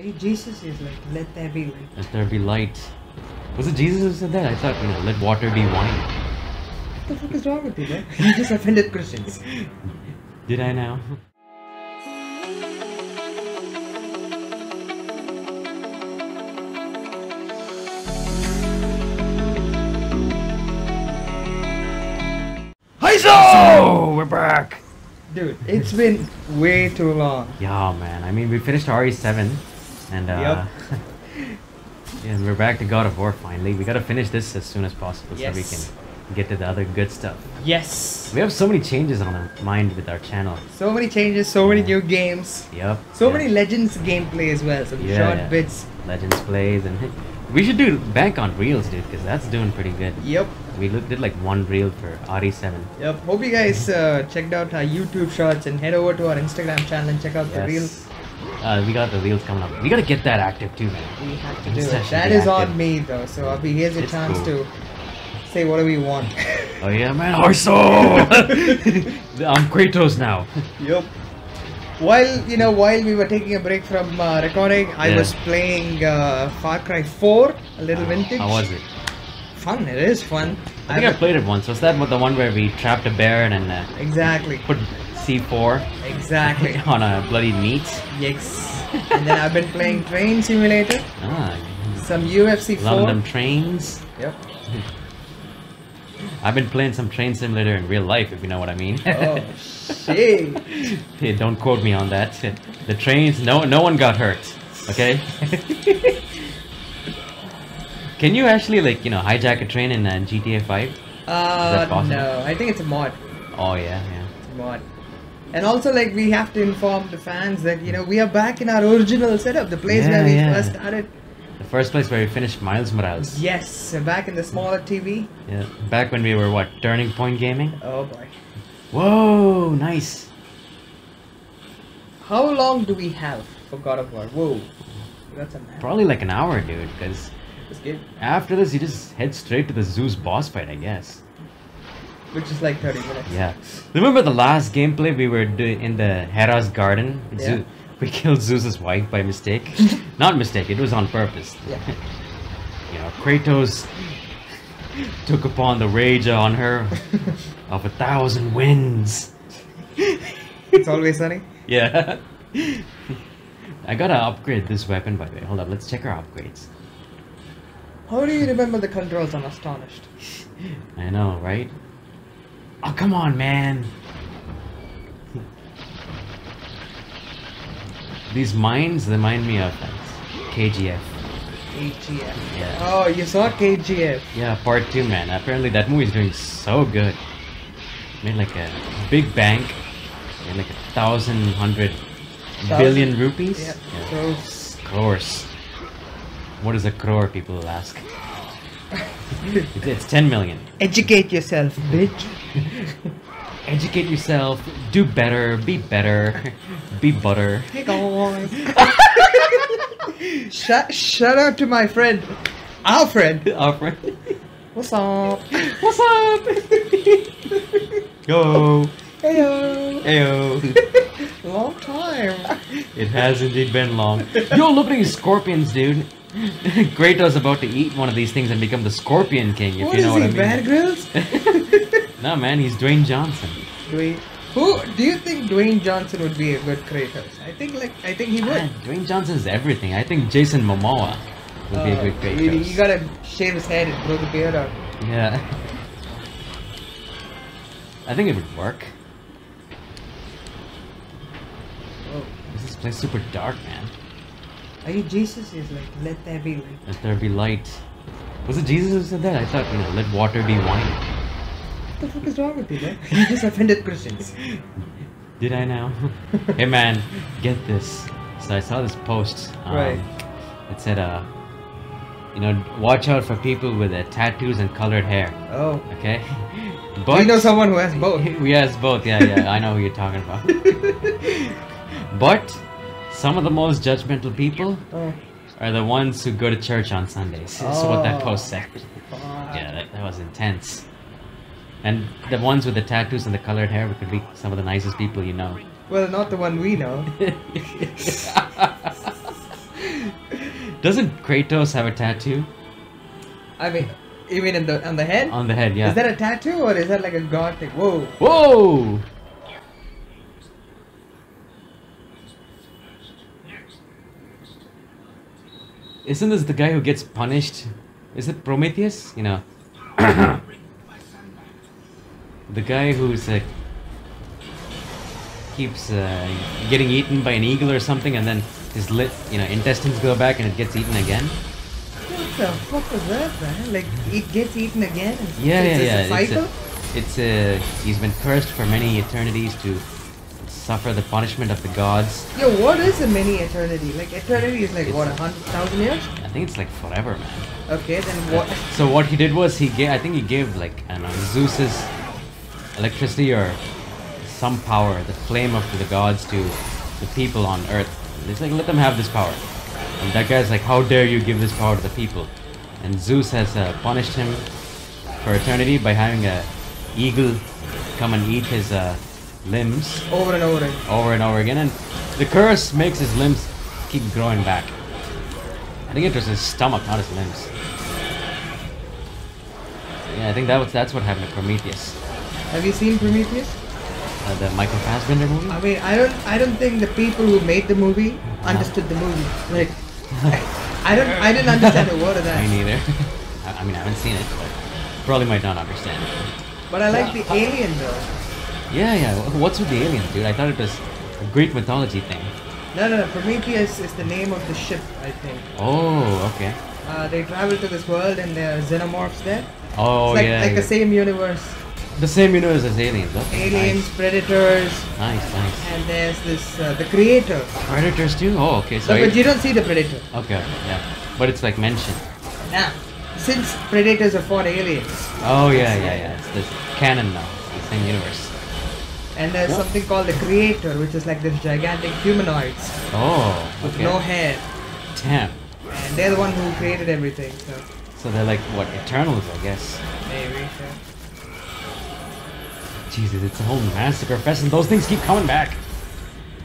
Hey, Jesus is like, let there be light. Let there be light. Was it Jesus who said that? I thought, you know, let water be wine. What the fuck is wrong with you, man? You just offended Christians. Did I now? Hi, So we're back. Dude, it's been way too long. Yeah, man. I mean, we finished RE7, and uh, yeah, and we're back to God of War finally. We gotta finish this as soon as possible so we can get to the other good stuff. Yes. We have so many changes on our mind with our channel. So many changes, so many new games. Yep. So yeah. many Legends gameplay as well. Some Yeah, short yeah. bits. Legends plays, and we should do bank on reels, dude, because that's doing pretty good. Yep. We did like one reel for RE7. Yep. Hope you guys uh, checked out our YouTube shorts and head over to our Instagram channel and check out the reels. Uh, we got the wheels coming up. We gotta get that active too, man. We have to do it. That be is on me though. So Abhi, here's your It's chance cool. to say whatever you want. Oh yeah, man, Harso! I'm Kratos now. Yep. While you know, while we were taking a break from uh, recording, I Yeah. was playing uh, Far Cry 4, a little vintage. How was it? Fun. It is fun. I think I played it once. Was that the one where we trapped a bear and then uh, Exactly. put C4 Exactly. on a bloody meat? yes. And then I've been playing Train Simulator, Ah, some UFC 4. London trains. Yep. I've been playing some train simulator in real life, if you know what I mean. Oh shit. Hey, don't quote me on that. The trains, no, no one got hurt. Okay. Can you actually like you know hijack a train in uh, GTA 5? Uh, no, I think it's a mod. Oh yeah, yeah. It's a mod. And also, like, we have to inform the fans that you know we are back in our original setup, the place where we yeah. first started. The first place where we finished Miles Morales. Yes, uh, back in the smaller TV. Yeah. Back when we were what Turning Point Gaming. Oh boy. Whoa, nice. How long do we have for God of War? Whoa. That's a map. Probably like an hour, dude. Because after this, you just head straight to the Zeus boss fight, I guess. Which is like 30 minutes. Yeah. Remember the last gameplay we were doing in the Hera's garden? Yeah. Zeus, we killed Zeus's wife by mistake. Not mistake, it was on purpose. Yeah. you know, Kratos took upon the rage on her of a thousand winds. It's always sunny. Yeah. I gotta upgrade this weapon by the way. Hold up, let's check our upgrades. How do you remember the controls on Astonished? I know, right? Oh, come on, man. These mines remind me of uh, KGF. KGF. Yeah. Oh, you saw KGF. Yeah, part two, man. Apparently that movie is doing so good. Made like a big bank. Made like a thousand hundred billion rupees. Yeah. Yeah. Gross. Crores. What is a crore, people will ask. It's- it's 10 million. Educate yourself, bitch. Educate yourself, do better, be better, be butter. Hey guys. Shut, shut up to my friend. Our friend. Our friend. What's up? What's up? Go. Heyo. Ayo. Long time. It has indeed been long. Yo, look at these scorpions, dude. Kratos is about to eat one of these things and become the Scorpion King, if What you is know he, what I Bear mean. Grylls? no, man, he's Dwayne Johnson. Dwayne. Who do you think Dwayne Johnson would be a good Kratos? I think like I think he would. Dwayne Johnson's everything. I think Jason Momoa would be a Uh, good you, Kratos. you gotta shave his head and grow the beard out. Yeah. I think it would work. Oh. This place super dark, man. Are you Jesus is like let there be light. Let there be light. Was it Jesus who said that? I thought, you know, let water be wine. What the fuck is wrong with you, man? You just offended Christians. Did I now? hey man, get this. So I saw this post. Um, Right. It said, uh, you know, watch out for people with uh, tattoos and colored hair. Oh. Okay. Do you know someone who has both? we has both. Yeah, yeah. I know who you're talking about. but some of the most judgmental people Oh. are the ones who go to church on Sundays. That's what that Oh. post said. fuck. Yeah, that, that was intense. And the ones with the tattoos and the colored hair could be some of the nicest people you know. Well, not the one we know. Doesn't Kratos have a tattoo I mean, even in the on the head. on the head? Yeah. Is that a tattoo or is that like a god thing? Whoa. Whoa! Isn't this the guy who gets punished? Is it Prometheus? You know, the guy who's like keeps uh, getting eaten by an eagle or something, and then his lit, you know, intestines go back and it gets eaten again. What the fuck was that, man? Like it gets eaten again? Yeah, it's, yeah, yeah. A cycle? It's a, it's a, he's been cursed for many eternities to suffer the punishment of the gods. Yo, what is a mini eternity? Like eternity is like It's- what, a hundred thousand years? I think it's like forever, man. Okay, then what? So what he did was he gave, I think he gave like I don't know Zeus's electricity or some power, the flame of the gods to the people on Earth. He's like, let them have this power. And that guy's like, how dare you give this power to the people? And Zeus has uh, punished him for eternity by having a eagle come and eat his uh, limbs Over and over again. over and over again, and the curse makes his limbs keep growing back. I think it was his stomach, not his limbs. Yeah, I think that was that's what happened to Prometheus, Have you seen Prometheus? uh, the Michael Fassbender movie. I mean, I don't, I don't think the people who made the movie understood the movie. Like, I don't, I didn't understand a word of that Me neither. I, I mean, I haven't seen it, but probably might not understand. But I like the alien though. Yeah, yeah. What's with the aliens, dude? I thought it was a Greek mythology thing. No, no, no. Prometheus is the name of the ship, I think. Oh, okay. Uh, they travel to this world and there are xenomorphs there. Oh, it's like, yeah. like yeah. the same universe. The same universe as aliens. Okay. Aliens, predators, Nice, nice. nice. and there's this uh, the creator. Predators too. Oh, okay. So No, but you don't see the predator. okay, yeah. But it's like mentioned. Now, since predators are for aliens, Oh yeah, yeah, yeah. It's the canon now. It's the same universe. And there's something called the creator, which is like this gigantic humanoids Oh, with okay. no hair, Damn. and they're the one who created everything. So So they're like what Eternals, I guess. maybe. Yeah. Jesus, it's a whole massacre fest, and those things keep coming back.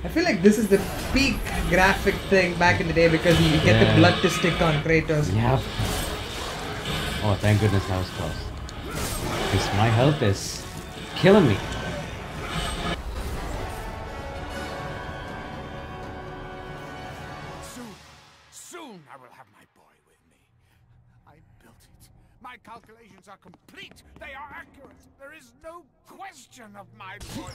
I feel like this is the peak graphic thing back in the day because you get Yeah. the blood to stick on Kratos. Yeah. Oh, thank goodness that was close. Because my health is killing me. Calculations are complete. They are accurate. There is no question of my boy.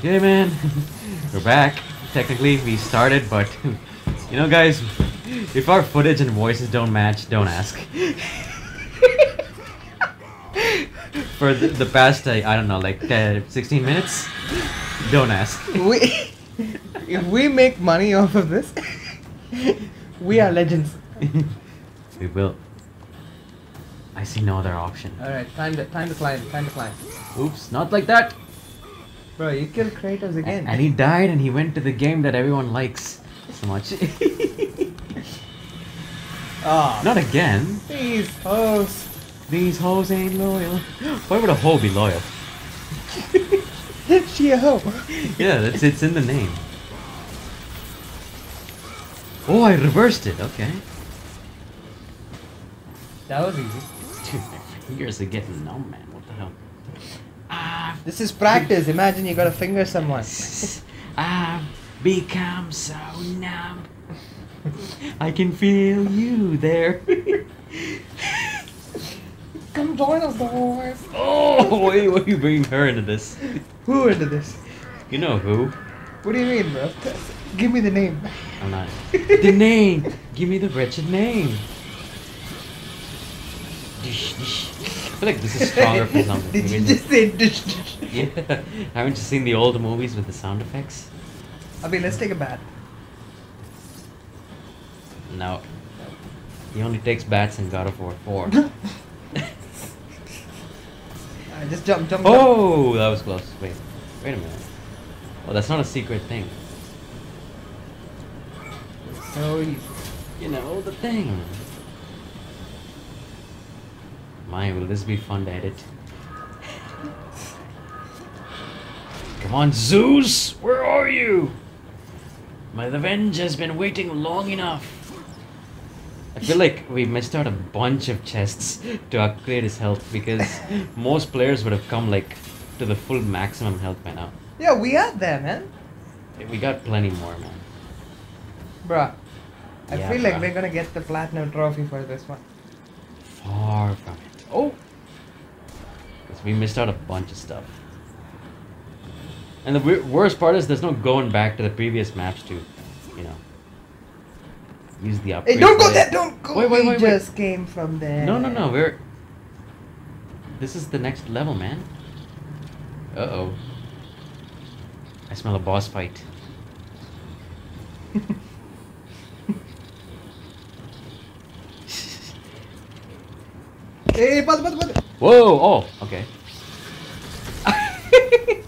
Like, hey man, we're back. Technically, we started, but you know, guys, if our footage and voices don't match, don't ask. For the, the past, uh, I don't know, like uh, 16 minutes, don't ask. We, if we make money off of this, we are legends. we will. I see no other option. All right, time to time to climb. Time to climb. Oops, not like that. Bro, you killed Kratos again. And he died, and he went to the game that everyone likes so much. Ah, not again. These hoes. These hoes ain't loyal. Why would a hoe be loyal? she a hoe. Yeah, that's it's in the name. Oh, I reversed it. Okay. That was easy. Dude, my fingers are getting numb, man. Ah, This is practice. Imagine you gotta finger someone. I've become so numb. I can feel you there. Come join us, boys. oh, why, why are you bringing her into this? Who into this? You know who? What do you mean, bro? Give me the name. I'm not. the name! Give me the wretched name! Dish, dish. I feel like this is stronger for some Did you just say dish dish? Yeah. Haven't you seen the old movies with the sound effects? Abhi, let's take a bath. No. He only takes bats in God of War 4. Uh, just jump, jump, jump. oh, that was close. Wait. Wait a minute. Oh, that's not a secret thing. So easy. You know, the thing. My, will this be fun to edit? Come on, Zeus! Where are you? My revenge has been waiting long enough. I feel like we missed out a bunch of chests to upgrade his health because most players would have come like to the full maximum health by now. Yeah, we are there, man. We got plenty more, man. Bruh. I Yeah, feel like bruh. we're gonna get the platinum trophy for this one. Far from it. Oh! 'Cause we missed out a bunch of stuff. And the worst part is there's no going back to the previous maps to, you know, use the upgrades. Hey, don't go there. there! Don't go! Wait, wait, we wait, wait. just came from there. No, no, no, we're... This is the next level, man. Uh-oh. I smell a boss fight. Pause, pause. Whoa! Oh, okay.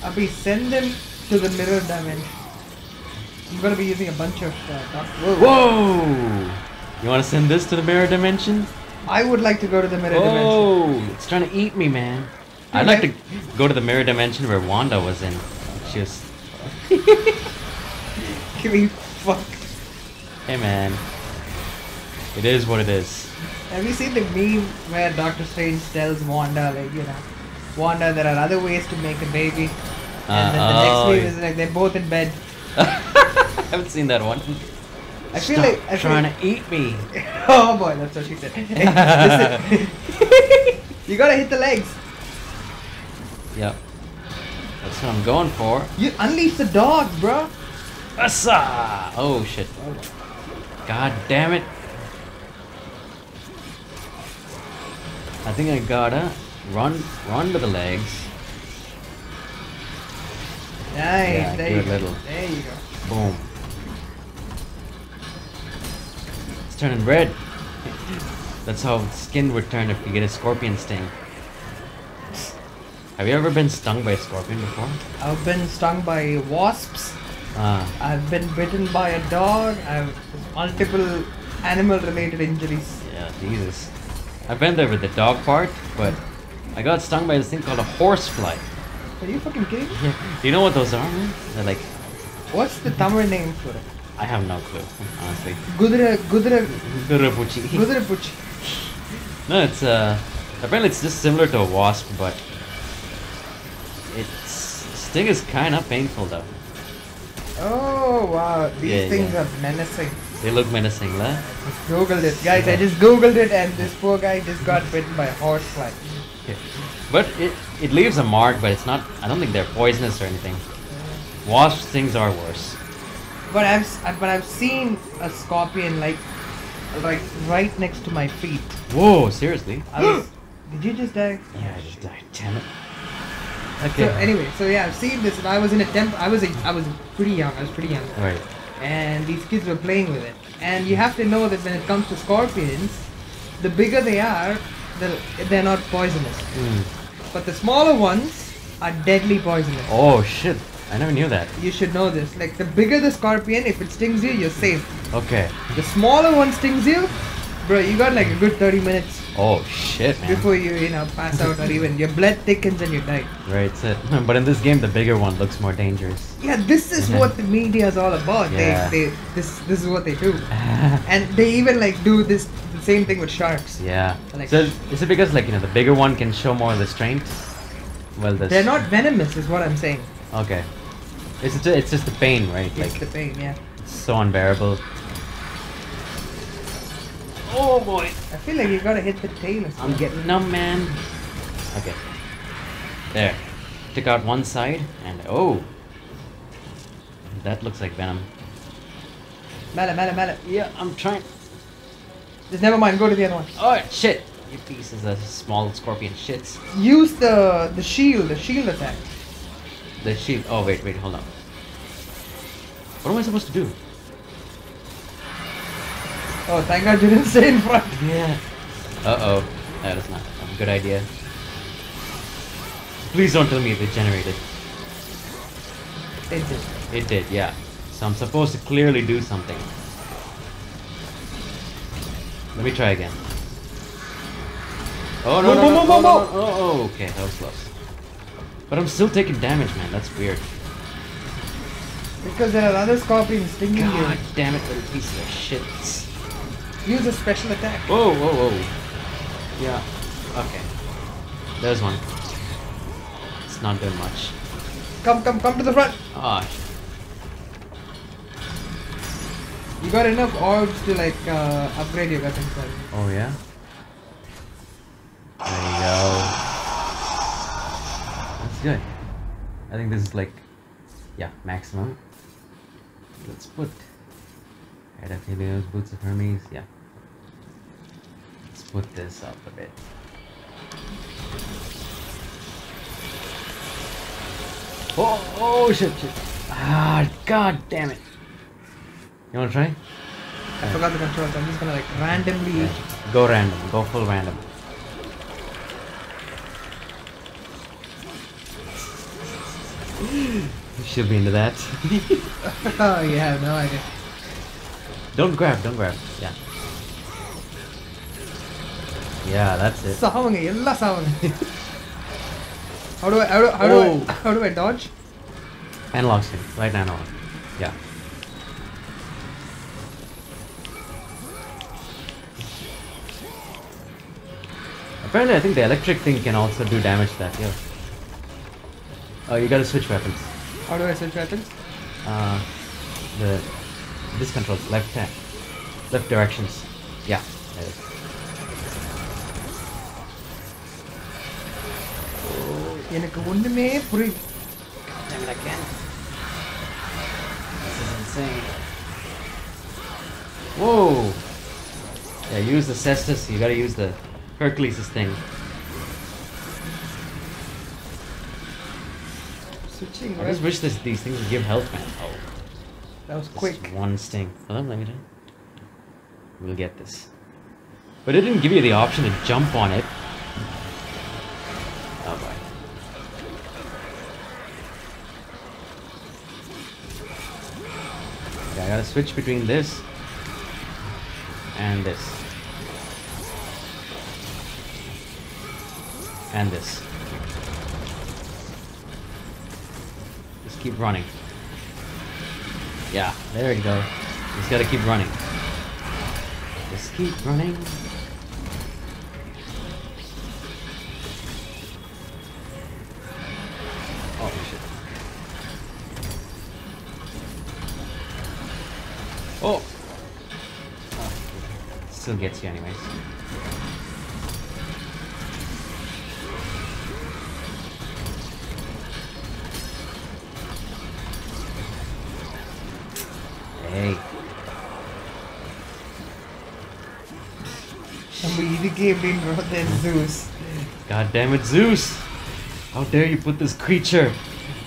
Abhi, send them to the mirror dimension. I'm gonna be using a bunch of uh, Whoa. Whoa! You want to send this to the mirror dimension? I would like to go to the mirror dimension. Oh, it's trying to eat me, man. I'd like to go to the mirror dimension where Wanda was in. She was. Give me fuck. Hey, man. It is what it is. Have you seen the meme where Doctor Strange tells Wanda, like, you know, Wanda, there are other ways to make a baby? Uh, And then the next oh, meme yeah. is like they're both in bed. I haven't seen that one. I feel Stop like I feel trying to eat me. oh boy, that's what she said. Hey, you gotta hit the legs. Yep. That's what I'm going for. You unleash the dogs, bro. Assa! Oh shit. God damn it. I think I gotta run run to the legs. Nice. Yeah, there you little. There you go. Boom. It's turning red. That's how skin would turn if you get a scorpion sting. Have you ever been stung by a scorpion before? I've been stung by wasps. Ah, I've been bitten by a dog. I've multiple animal-related injuries. yeah, Jesus. I've been there with the dog part, but I got stung by this thing called a horsefly. Are you fucking kidding me? Do you know what those are, man? They're like, What's the Tamil name for it? I have no clue, honestly. Gudra, Gudra, Gurapuchi. Gudra Puchi. No, it's uh apparently it's just similar to a wasp, but its sting is kind of painful though. Oh wow, these Yeah, things yeah. are menacing. They look menacing, lah. Just googled it, guys. I just googled it, and this poor guy just got bitten by a horsefly. Okay. But it it leaves a mark, but it's not. I don't think they're poisonous or anything. Wasp things are worse. But I've but I've seen a scorpion like like right next to my feet. Whoa, seriously? I was, did you just die? Yeah, I just died. Damn it. Okay. So anyway, so yeah, I've seen this, and I was in a temp. I was a, I was pretty young. I was pretty young, Right. And these kids were playing with it. And you have to know that when it comes to scorpions, the bigger they are, the, they're not poisonous. Hmm. But the smaller ones are deadly poisonous. Oh shit! I never knew that. You should know this. Like the bigger the scorpion, if it stings you, you're safe. Okay. The smaller one stings you, bro, you got like a good 30 minutes Oh shit, man. before you, you know, pass out or even your blood thickens and you die. Right. So, but in this game, the bigger one looks more dangerous. Yeah, this is mm-hmm. what the media is all about. Yeah. They, they, this, this is what they do, and they even like do this the same thing with sharks. yeah. Like- so is it because like you know the bigger one can show more restraint? Well, this. They're not venomous, is what I'm saying. Okay. It's just, it's just the pain, right? It's Like the pain, yeah. it's so unbearable. Oh boy. I feel like you gotta hit the tail I'm getting numb, man. Okay. There. Took out one side, and oh. That looks like venom. Mala, mala, mala. Yeah, I'm trying. Just never mind. Go to the other one. Oh shit! You pieces of small scorpion shits. Use the the shield, the shield attack. The shield. Oh wait, wait, hold on. What am I supposed to do? Oh, thank God you didn't stay in front. Yeah. Uh oh. That is not a good idea. Please don't tell me it generated. It did. It did, yeah. So I'm supposed to clearly do something. Let me try again. Oh no no no, no, no, no, Oh, okay, that was close. But I'm still taking damage, man. That's weird. Because there are other scorpions stinging God damn it, little pieces of shit. Use a special attack. Whoa, whoa, whoa. Yeah. Okay. There's one. It's not doing much. Come, come, come to the front. Ah, You got enough orbs to like uh, upgrade your weapons. right? Oh yeah. There you go. That's good. I think this is like, yeah, maximum. Let's put Head of Helios, Boots of Hermes. Yeah. Put this up a bit. Oh, oh shit, shit. Ah, god damn it. You wanna try? I forgot the controls. I'm just gonna like randomly. Yeah. Go random. Go full random. You should be into that. oh, have no idea. don't grab, don't grab. Yeah. Yeah, that's it. சாவுங்க எல்லாம் சாவுங்க how do I how do, how do I Oh. how do I dodge Analog stick. Right analog. Yeah. Apparently, I think the electric thing can also do damage to that. Yeah. Oh, you gotta switch weapons. how do I switch weapons Uh, the this controls left hand, left directions. Yeah. எனக்கு ஒண்ணுமே புரியல Damn it, I can't. This is insane. Whoa! Yeah, use the Cestus. You gotta use the Hercules' thing. switching I just weapons wish this, these things would give health, man. Oh, that was just quick one sting. Oh, let me do. We'll get this. But it didn't give you the option to jump on it. Switch between this and this. And this. Just keep running. Yeah, there you go. Just gotta keep running. Just keep running. Hey. Somebody gave me more than Zeus. God damn it, Zeus! How dare you put this creature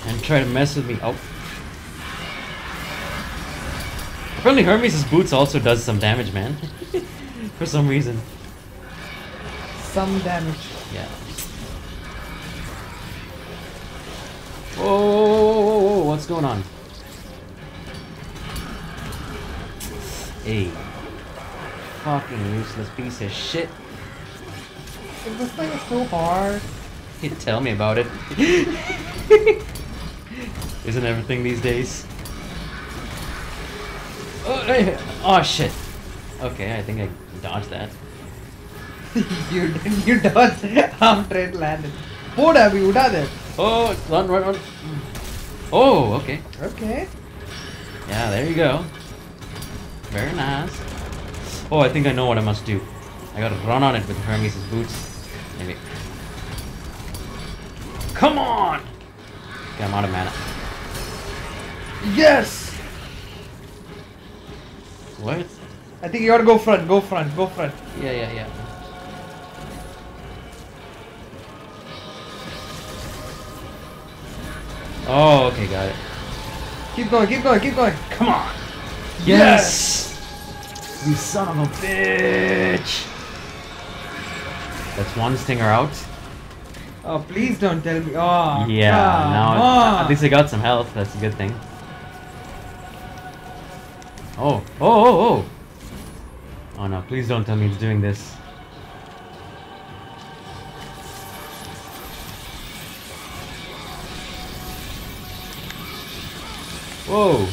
and try to mess with me? Oh. Apparently Hermes' boots also does some damage, man. For some reason. Some damage. Yeah. Whoa, whoa, whoa, whoa, whoa, what's going on? A. Fucking useless piece of shit. Is this thing so hard? You tell me about it. Isn't everything these days? Oh, oh shit. Okay, I think I dodged that. you you dodged after it landed. What have you done? Oh, run, run, run. Oh, okay. Okay. Yeah, there you go. Very nice. Oh, I think I know what I must do. I gotta run on it with Hermes' boots. Maybe. Come on! Okay, I'm out of mana. Yes! What? I think you to go front, go front, go front. Yeah, yeah, yeah. Oh, okay, got it. Keep going, keep going, keep going. Come on! Yes! You son of a bitch! That's one stinger out. Oh, please don't tell me. Oh, yeah, now at least I got some health. That's a good thing. Oh, oh, oh, oh! Oh no, please don't tell me it's doing this. Whoa!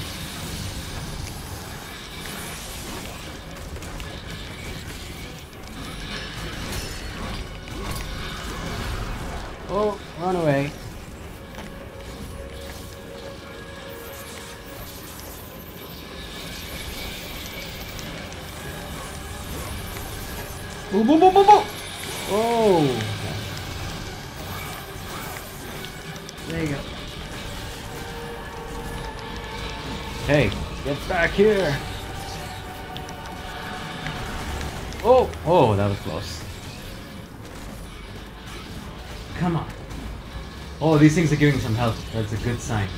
Here! Oh! Oh, that was close. Come on. Oh, these things are giving some health. That's a good sign.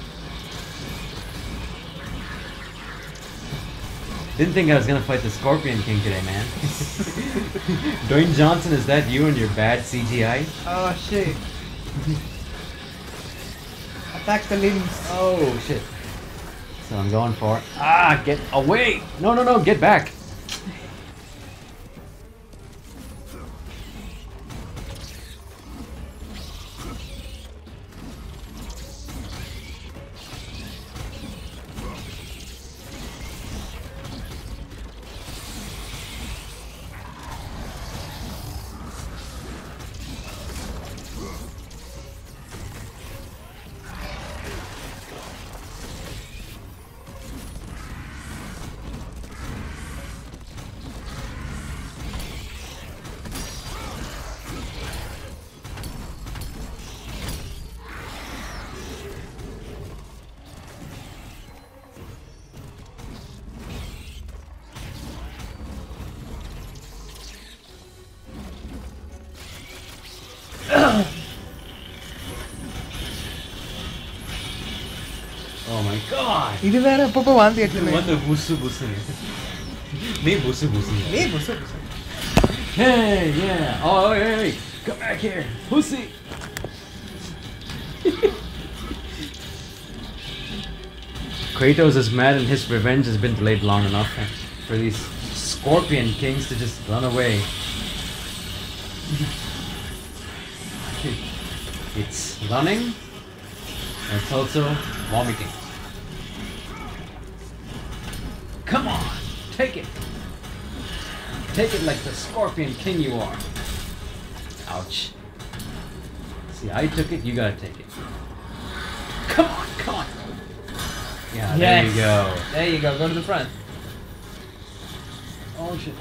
Didn't think I was gonna fight the Scorpion King today, man. Dwayne Johnson, is that you and your bad CGI? Oh, shit. Attack the limbs. Oh, shit. So I'm going for it. Ah, get away! No, no, no, get back! இது வேற அப்பப்போ வாந்தி எடுத்துமே வந்து புசு புசு நீ புசு புசு நீ புசு புசு Hey, yeah. Oh, hey, hey, come back here, pussy. Kratos is mad and his revenge has been delayed long enough for these scorpion kings to just run away. it's running, and it's also vomiting. Take it like the scorpion king you are. Ouch. See, I took it, you gotta take it. Come on, come on. Yeah, yes. there you go. There you go, go to the front. Oh shit.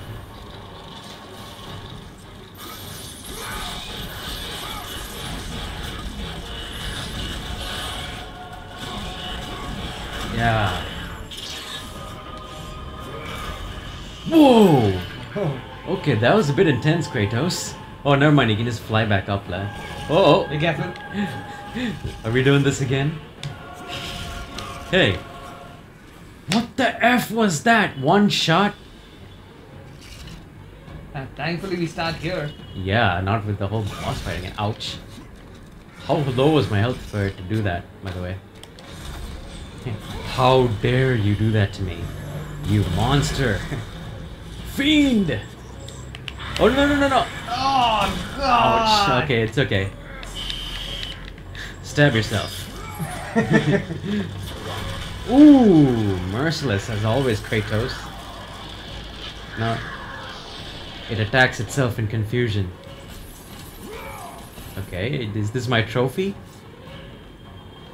Yeah. Whoa! Okay, that was a bit intense, Kratos. Oh, never mind. You can just fly back up, lad. Oh, oh. Are we doing this again? Hey. What the F was that? One shot? Uh, thankfully, we start here. Yeah, not with the whole boss fight again. Ouch. How low was my health for it to do that, by the way? How dare you do that to me? You monster! Fiend! Oh no no no no! Oh Ouch. God! Okay, it's okay. Stab yourself. Ooh, merciless as always, Kratos. No. It attacks itself in confusion. Okay, is this my trophy?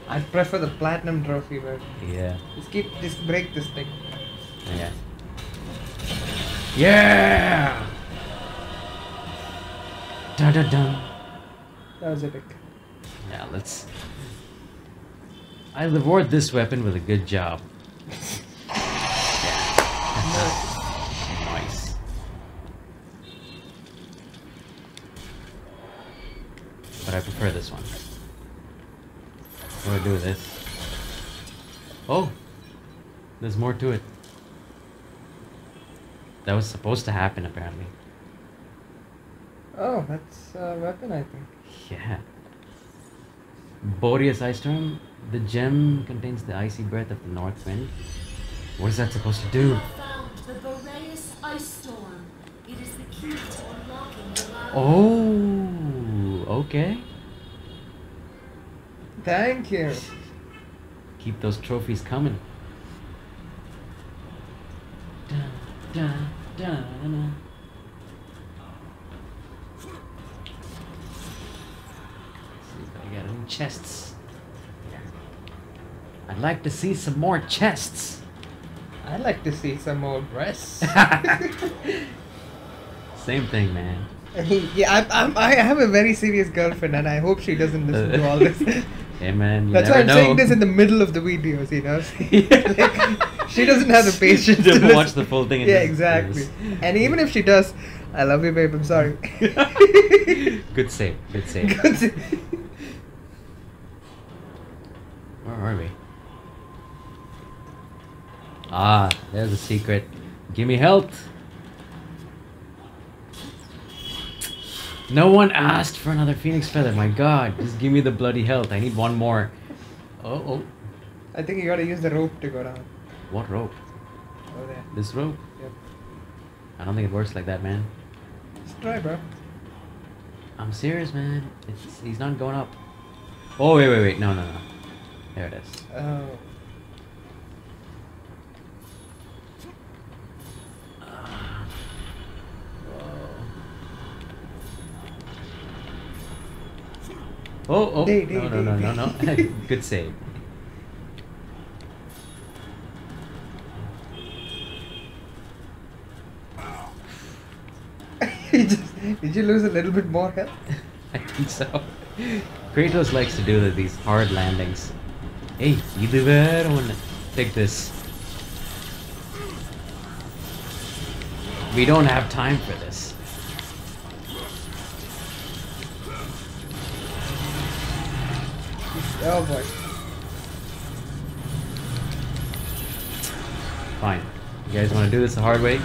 I prefer the platinum trophy, but Yeah. just keep, just break this thing. Yeah. Yeah! Dun dun dun. That was epic. Yeah, let's. I reward this weapon with a good job. nice. But I prefer this one. What do I do with this? Oh! There's more to it. That was supposed to happen, apparently. Oh, that's a weapon, I think. Yeah. Boreas Ice Storm. The gem contains the icy breath of the north wind. What is that supposed to do? found the Boreas Ice Storm. It is the key to unlocking. Oh, okay. Thank you. Keep those trophies coming. Dun, dun, dun, dun. See if I got any chests. I'd like to see some more chests. I'd like to see some more breasts. Same thing, man. yeah, I'm, I'm, I have a very serious girlfriend, and I hope she doesn't listen to all this. Hey, man. You That's why I'm know. saying this in the middle of the videos, you know. like, she doesn't have the patience to watch the full thing Yeah, exactly. And even if she does, I love you, babe. I'm sorry. good save. Good save. Good Where are we? Ah, there's a secret. Give me health. No one asked for another phoenix feather. My God, just give me the bloody health. I need one more. Oh, oh, I think you gotta use the rope to go down. what rope? Oh, there. This rope? Yep. I don't think it works like that, man. Just try, bro. I'm serious, man. It's he's not going up. Oh wait, wait, wait. No, no, no. There it is. Oh. Oh, oh, Day, no, day, no, no, day, no, no. day. Good save. You Did you lose a little bit more health? I think so. Kratos likes to do these hard landings. Hey, இது வேற ஒண்ணு. Take this. We don't have time for this. Oh boy. Fine. You guys want to do this the hard way?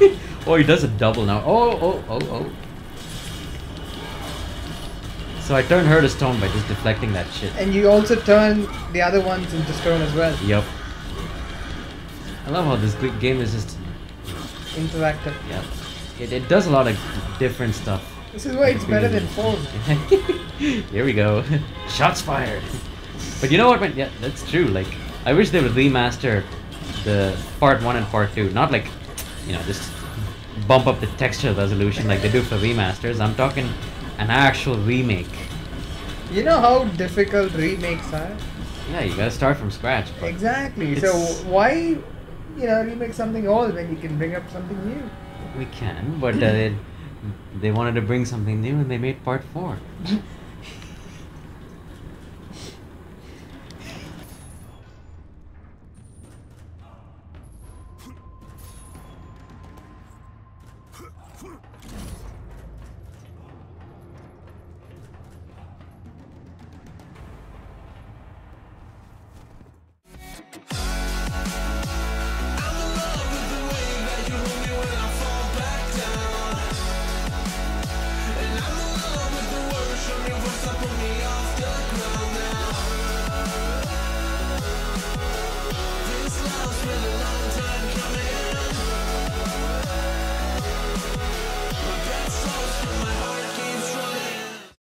oh, he does a double now. Oh, oh, oh, oh. So I turned her to stone by just deflecting that shit. And you also turn the other ones into stone as well. Yep. I love how this game is just. Interactive. Yep. It, it does a lot of different stuff. This is why it's better than four. Here we go. Shots fired. But you know what, man? Yeah, that's true. Like, I wish they would remaster the part one and part two. Not like, you know, just bump up the texture resolution like they do for remasters. I'm talking an actual remake. You know how difficult remakes are? Yeah, you gotta start from scratch. But Exactly. So why, you know, remake something old when you can bring up something new? we can, but uh, they, they wanted to bring something new and they made part four.